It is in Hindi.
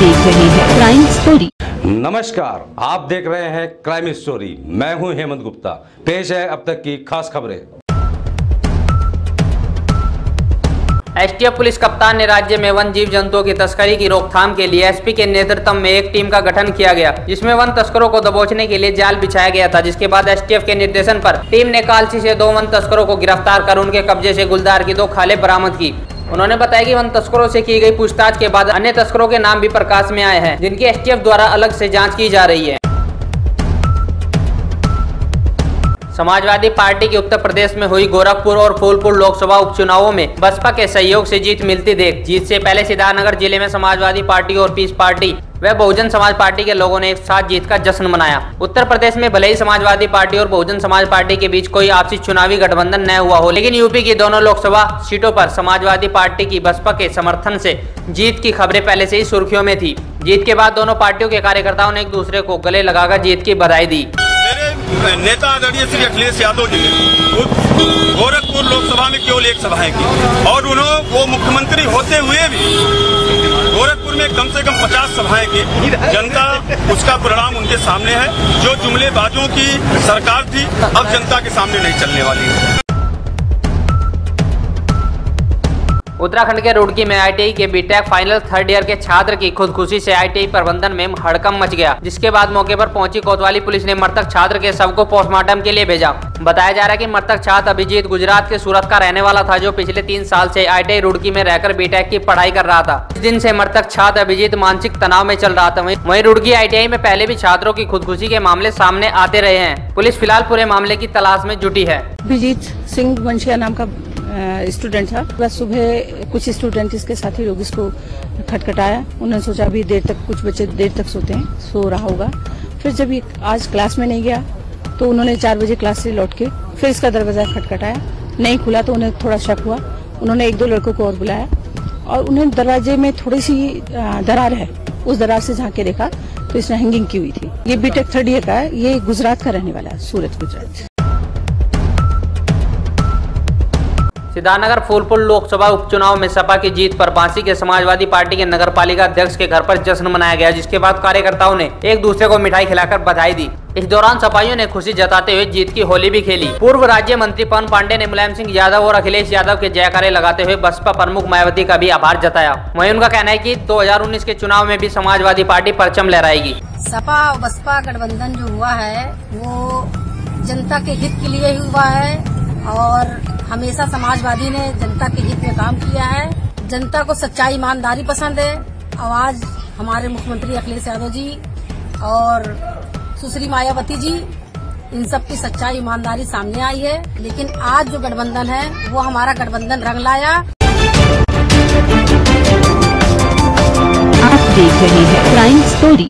देख रहे हैं क्राइम स्टोरी नमस्कार आप देख रहे हैं क्राइम स्टोरी मैं हूँ हेमंत गुप्ता। पेश है अब तक की खास खबरें। एसटीएफ पुलिस कप्तान ने राज्य में वन जीव जंतुओं की तस्करी की रोकथाम के लिए एसपी के नेतृत्व में एक टीम का गठन किया गया। जिसमें वन तस्करों को दबोचने के लिए जाल बिछाया गया था जिसके बाद एसटीएफ के निर्देशन पर टीम ने कालसी से दो वन तस्करों को गिरफ़्तार कर उनके कब्जे से गुलदार की दो खाले बरामद की। उन्होंने बताया कि वन तस्करों से की गई पूछताछ के बाद अन्य तस्करों के नाम भी प्रकाश में आए हैं, जिनकी एसटीएफ द्वारा अलग से जाँच की जा रही है। समाजवादी पार्टी की उत्तर प्रदेश में हुई गोरखपुर और फूलपुर लोकसभा उपचुनावों में बसपा के सहयोग से जीत मिलती देख, जीत से पहले सिद्धार्थनगर ज़िले में समाजवादी पार्टी और पीस पार्टी व बहुजन समाज पार्टी के लोगों ने एक साथ जीत का जश्न मनाया। उत्तर प्रदेश में भले ही समाजवादी पार्टी और बहुजन समाज पार्टी के बीच कोई आपसी चुनावी गठबंधन न हुआ हो, लेकिन यूपी की दोनों लोकसभा सीटों पर समाजवादी पार्टी की बसपा के समर्थन से जीत की खबरें पहले से ही सुर्खियों में थी। जीत के बाद दोनों पार्टियों के कार्यकर्ताओं ने एक दूसरे को गले लगाकर जीत की बधाई दी। मेरे नेता आदरणीय श्री अखिलेश यादव जी गोरखपुर लोकसभा में केवल एक सभाएँ की और उन्होंने वो मुख्यमंत्री होते हुए भी कम से कम 50 सभाएँ की। जनता, उसका परिणाम उनके सामने है। जो जुमलेबाजों की सरकार थी, अब जनता के सामने नहीं चलने वाली है। उत्तराखंड के रुड़की में आईटीआई के बीटेक फाइनल थर्ड ईयर के छात्र की खुदकुशी से आईटीआई प्रबंधन में हड़कम मच गया, जिसके बाद मौके पर पहुँची कोतवाली पुलिस ने मृतक छात्र के शव को पोस्टमार्टम के लिए भेजा। बताया जा रहा है कि मृतक छात्र अभिजीत गुजरात के सूरत का रहने वाला था, जो पिछले तीन साल से आईटीआई रुड़की में रहकर बीटेक की पढ़ाई कर रहा था। इस दिन से मृतक छात्र अभिजीत मानसिक तनाव में चल रहा था। वही रुड़की आईटीआई में पहले भी छात्रों की खुदकुशी के मामले सामने आते रहे हैं। पुलिस फ़िलहाल पूरे मामले की तलाश में जुटी है। अभिजीत सिंह वंशिया नाम का स्टूडेंट था। बस सुबह कुछ स्टूडेंट इसके साथ ही लोग इसको खटखटाया। उन्होंने सोचा, अभी देर तक कुछ बच्चे देर तक सोते हैं, सो रहा होगा। फिर जब ये आज क्लास में नहीं गया तो उन्होंने चार बजे क्लास से लौट के फिर इसका दरवाज़ा खटखटाया। नहीं खुला तो उन्हें थोड़ा शक हुआ। उन्होंने एक दो लड़कों को और बुलाया और उन्हें दरवाजे में थोड़ी सी दरार है। उस दरार से झाँक देखा तो इसने हैंगिंग की हुई थी। ये बीटेक थर्ड ईयर का है। ये गुजरात का रहने वाला है, सूरत, गुजरात। सिद्धार्थनगर फूलपुर लोकसभा उपचुनाव में सपा की जीत पर बांसी के समाजवादी पार्टी के नगर पालिका अध्यक्ष के घर पर जश्न मनाया गया, जिसके बाद कार्यकर्ताओं ने एक दूसरे को मिठाई खिलाकर बधाई दी। इस दौरान सपाइयों ने खुशी जताते हुए जीत की होली भी खेली। पूर्व राज्य मंत्री पवन पांडे ने मुलायम सिंह यादव और अखिलेश यादव के जयकारे लगाते हुए बसपा प्रमुख मायावती का भी आभार जताया। वहीं उनका कहना है कि 2019 के चुनाव में भी समाजवादी पार्टी परचम लहराएगी। सपा बसपा गठबंधन जो हुआ है, वो जनता के हित के लिए ही हुआ है और हमेशा समाजवादी ने जनता के हित में काम किया है। जनता को सच्चाई, ईमानदारी पसंद है। आज हमारे मुख्यमंत्री अखिलेश यादव जी और सुश्री मायावती जी, इन सब की सच्चाई, ईमानदारी सामने आई है। लेकिन आज जो गठबंधन है, वो हमारा गठबंधन रंग लाया। आप देख रहे हैं क्राइम स्टोरी